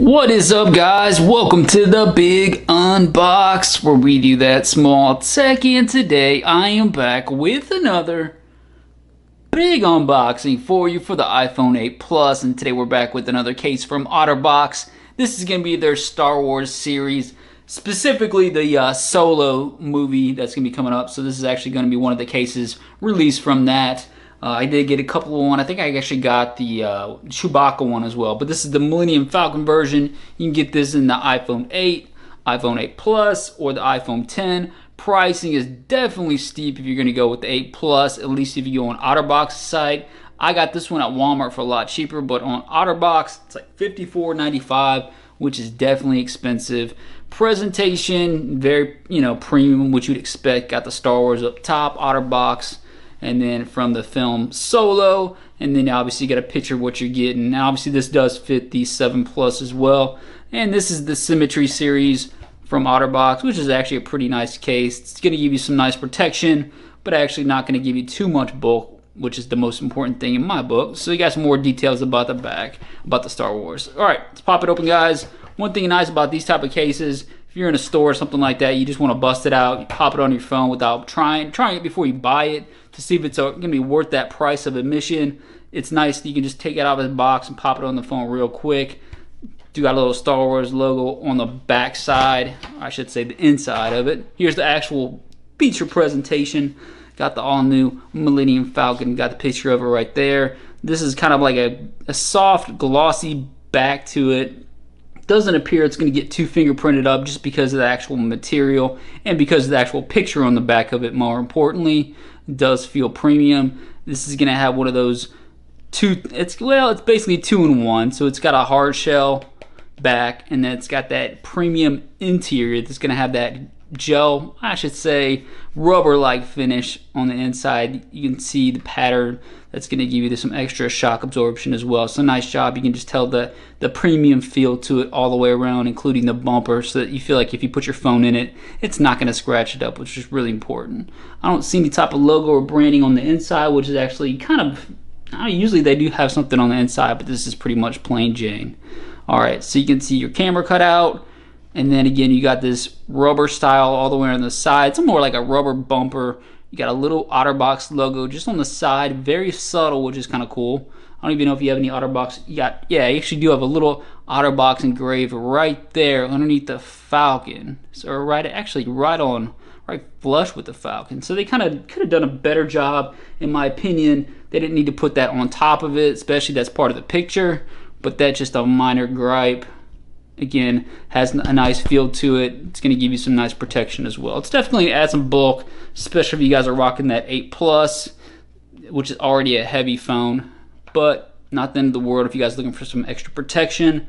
What is up guys? Welcome to the big unbox where we do that small tech and today I am back with another big unboxing for you for the iPhone 8 Plus. And today we're back with another case from OtterBox. This is going to be their Star Wars series, specifically the uh, Solo movie that's going to be coming up. So this is actually going to be one of the cases released from that. Uh, I did get a couple of one. I think I actually got the uh, Chewbacca one as well. But this is the Millennium Falcon version. You can get this in the iPhone 8, iPhone 8 Plus, or the iPhone 10. Pricing is definitely steep if you're going to go with the 8 Plus, at least if you go on OtterBox site. I got this one at Walmart for a lot cheaper, but on OtterBox, it's like $54.95, which is definitely expensive. Presentation, very, you know, premium, which you'd expect. Got the Star Wars up top, OtterBox and then from the film Solo, and then obviously you got a picture of what you're getting. Now, obviously, this does fit the 7 Plus as well, and this is the Symmetry series from OtterBox, which is actually a pretty nice case. It's going to give you some nice protection, but actually not going to give you too much bulk, which is the most important thing in my book. So you got some more details about the back, about the Star Wars. All right, let's pop it open, guys. One thing nice about these type of cases, if you're in a store or something like that, you just want to bust it out, you pop it on your phone without trying trying it before you buy it to see if it's uh, going to be worth that price of admission. It's nice that you can just take it out of the box and pop it on the phone real quick. Do got a little Star Wars logo on the back side, I should say the inside of it. Here's the actual feature presentation. Got the all new Millennium Falcon, got the picture of it right there. This is kind of like a, a soft, glossy back to it doesn't appear it's going to get too fingerprinted up just because of the actual material and because of the actual picture on the back of it more importantly does feel premium. This is going to have one of those two it's well it's basically two in one. So it's got a hard shell back and then it's got that premium interior that's going to have that gel I should say rubber like finish on the inside you can see the pattern that's going to give you some extra shock absorption as well. So nice job. You can just tell the, the premium feel to it all the way around, including the bumper, so that you feel like if you put your phone in it, it's not going to scratch it up, which is really important. I don't see any type of logo or branding on the inside, which is actually kind of, uh, usually they do have something on the inside, but this is pretty much plain Jane. All right, so you can see your camera cut out. And then again, you got this rubber style all the way on the side. It's more like a rubber bumper you got a little OtterBox logo just on the side, very subtle, which is kind of cool. I don't even know if you have any OtterBox. You got, yeah, you actually do have a little OtterBox engraved right there underneath the Falcon. So right, actually right on, right flush with the Falcon. So they kind of could have done a better job, in my opinion. They didn't need to put that on top of it, especially that's part of the picture. But that's just a minor gripe again has a nice feel to it. It's going to give you some nice protection as well. It's definitely add some bulk especially if you guys are rocking that 8 plus which is already a heavy phone. But not the end of the world if you guys are looking for some extra protection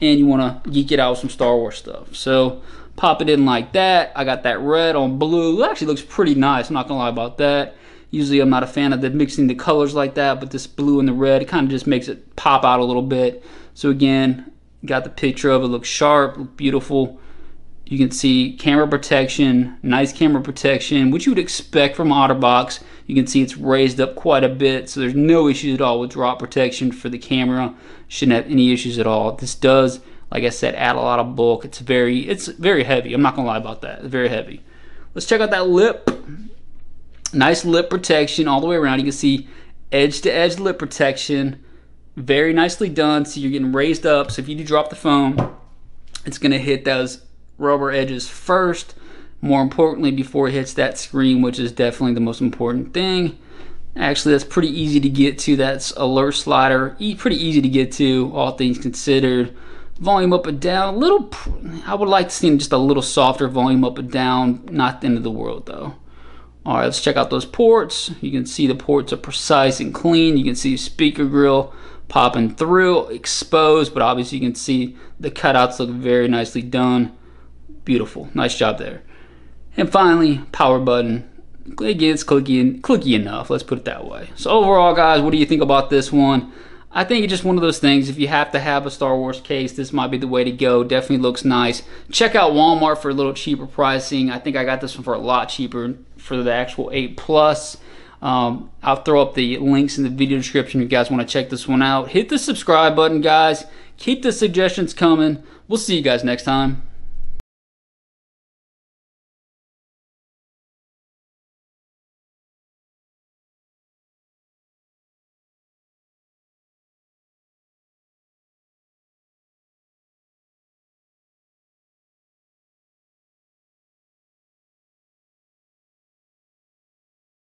and you want to geek it out with some Star Wars stuff. So pop it in like that. I got that red on blue. It actually looks pretty nice I'm not gonna lie about that. Usually I'm not a fan of the mixing the colors like that but this blue and the red kind of just makes it pop out a little bit. So again Got the picture of it, looks sharp, look beautiful. You can see camera protection, nice camera protection, which you would expect from OtterBox. You can see it's raised up quite a bit, so there's no issues at all with drop protection for the camera. Shouldn't have any issues at all. This does, like I said, add a lot of bulk. It's very, it's very heavy. I'm not gonna lie about that. It's very heavy. Let's check out that lip. Nice lip protection all the way around. You can see edge to edge lip protection. Very nicely done. So you're getting raised up. So if you do drop the phone, it's going to hit those rubber edges first. More importantly, before it hits that screen, which is definitely the most important thing. Actually, that's pretty easy to get to. That's alert slider. Pretty easy to get to, all things considered. Volume up and down. A little, I would like to see just a little softer volume up and down. Not the end of the world, though. All right, let's check out those ports. You can see the ports are precise and clean. You can see speaker grill popping through, exposed, but obviously you can see the cutouts look very nicely done. Beautiful, nice job there. And finally, power button. Again, it's clicky, clicky enough, let's put it that way. So overall, guys, what do you think about this one? I think it's just one of those things. If you have to have a Star Wars case, this might be the way to go. Definitely looks nice. Check out Walmart for a little cheaper pricing. I think I got this one for a lot cheaper for the actual 8 Plus. Um, I'll throw up the links in the video description if you guys want to check this one out. Hit the subscribe button, guys. Keep the suggestions coming. We'll see you guys next time.